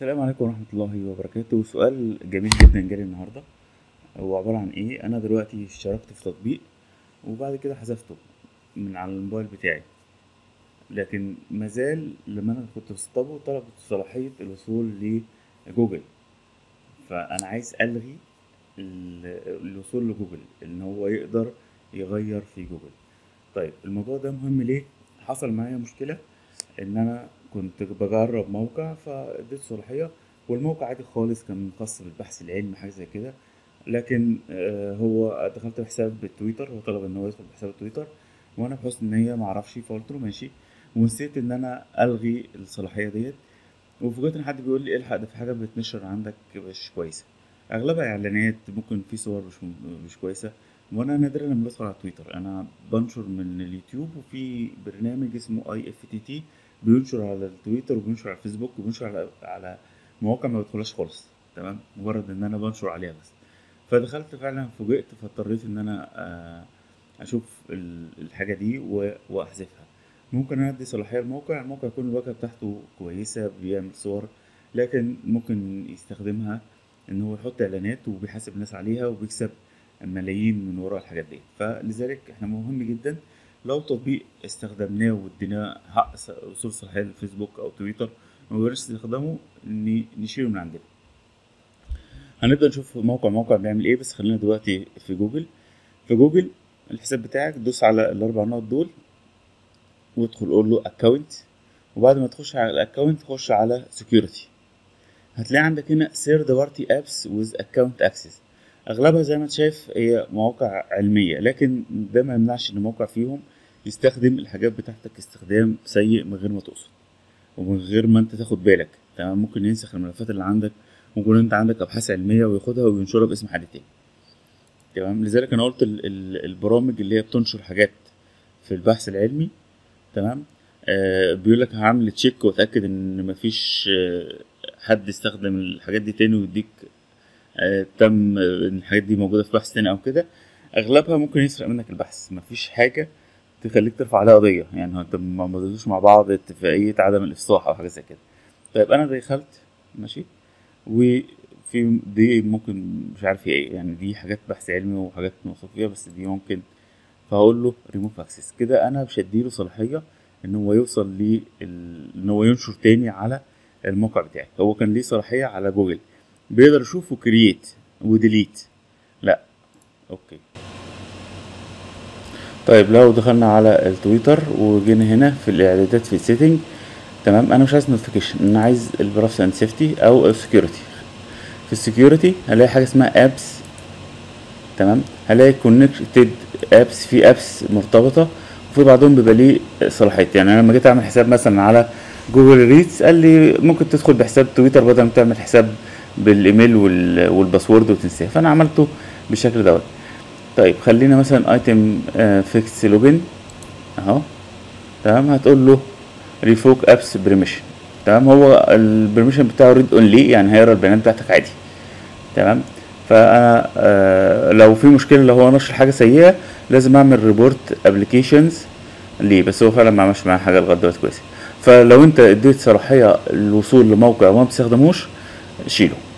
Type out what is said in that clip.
السلام عليكم ورحمة الله وبركاته. سؤال جميل جدا جالي النهاردة. هو عبارة عن إيه؟ أنا دلوقتي اشتركت في تطبيق وبعد كده حذفته من على الموبايل بتاعي. لكن مازال لما أنا كنت بسطبه طلب صلاحية الوصول لجوجل. فأنا عايز ألغي ال- الوصول لجوجل إن هو يقدر يغير في جوجل. طيب الموضوع ده مهم ليه؟ حصل معايا مشكلة إن أنا كنت بجرب موقع فاديته صلاحية والموقع عادي خالص كان خاص بالبحث العلمي حاجة زي كده. لكن آه، هو دخلت بحساب بالتويتر هو طلب إن هو يدخل بحساب التويتر وأنا بحسن نيه معرفش فقلت له ماشي ونسيت إن أنا ألغي الصلاحية ديت. وفوجئت إن حد بيقول لي إلحق ده في حاجة بتنشر عندك مش كويسة. أغلبها إعلانات ممكن في صور مش مش كويسة. وأنا نادرا لما بدخل على تويتر. أنا بنشر من اليوتيوب وفي برنامج اسمه IFTTT بينشر على التويتر وبينشر على الفيسبوك وبينشر على على مواقع ما بدخلهاش خالص. تمام؟ مجرد إن أنا بنشر عليها بس. فدخلت فعلا فوجئت فاضطريت إن أنا آه، أشوف ال- الحاجة دي وأحذفها. ممكن أنا أدي صلاحية الموقع الموقع يكون الواجهه بتاعته كويسة بيعمل صور لكن ممكن يستخدمها إن هو يحط إعلانات وبيحاسب الناس عليها وبيكسب ملايين من وراء الحاجات دي. فلذلك إحنا مهم جدا لو تطبيق استخدمناه واديناه حق وصول صلاحيه للفيسبوك أو تويتر بقدرش نستخدمه نشيله من عندنا. هنبدأ نشوف موقع موقع بيعمل إيه بس خلينا دلوقتي في جوجل. في جوجل الحساب بتاعك دوس على الأربع نقط دول وادخل قول له account وبعد ما تخش على ال account خش على security هتلاقي عندك هنا third party apps with account access أغلبها زي ما أنت شايف هي مواقع علمية لكن ده ما يمنعش إن موقع فيهم يستخدم الحاجات بتاعتك استخدام سيء من غير ما تقصد ومن غير ما أنت تاخد بالك. تمام؟ ممكن ينسخ الملفات اللي عندك ممكن أنت عندك أبحاث علمية وياخدها وينشرها باسم حد تاني. تمام؟ لذلك أنا قلت ال- ال- البرامج اللي هي بتنشر حاجات في البحث العلمي تمام؟ آه بيقول لك هعمل تشيك وأتأكد إن مفيش آه حد استخدم الحاجات دي تاني ويديك تم آه، الحاجات دي موجودة في بحث تاني أو كده أغلبها ممكن يسرق منك البحث. مفيش حاجة تخليك ترفع عليها قضية. يعني أنت ما مضيتوش مع بعض اتفاقية عدم الإفصاح أو حاجة زي كده. طيب أنا دخلت ماشي وفي دي ممكن مش عارف إيه. يعني دي حاجات بحث علمي وحاجات موثوق فيها بس دي ممكن فهقول له ريموف اكسس كده أنا مش هديله صلاحية إن هو يوصل ل إن هو ينشر تاني على الموقع بتاعي. هو كان ليه صلاحية على جوجل بيقدر يشوفه create و delete لا. OK. طيب لو دخلنا على التويتر وجينا هنا في الإعدادات في ال setting تمام؟ أنا مش عايز notification أنا عايز ال privacy and safety أو ال security في ال security هلاقي حاجة اسمها apps تمام؟ هلاقي connected apps في apps مرتبطة وفي بعضهم بيبقى ليه صلاحيات يعني أنا لما جيت أعمل حساب مثلا على Goodreads قال لي ممكن تدخل بحساب تويتر بدل ما تعمل حساب بالايميل وال- وال password وتنساه. فأنا عملته بالشكل دوت. طيب خلينا مثلا item fix login أهو. تمام؟ هتقول له revoke app's permission تمام؟ هو ال permission بتاعه read only يعني هيقرأ البيانات بتاعتك عادي. تمام؟ فأنا آه لو في مشكلة لو هو نشر حاجة سيئة لازم أعمل report applications ليه. بس هو فعلا ما عملش معايا حاجة لغاية دلوقتي كويسة. فلو أنت اديت صلاحية الوصول لموقع وما بتستخدموش شيله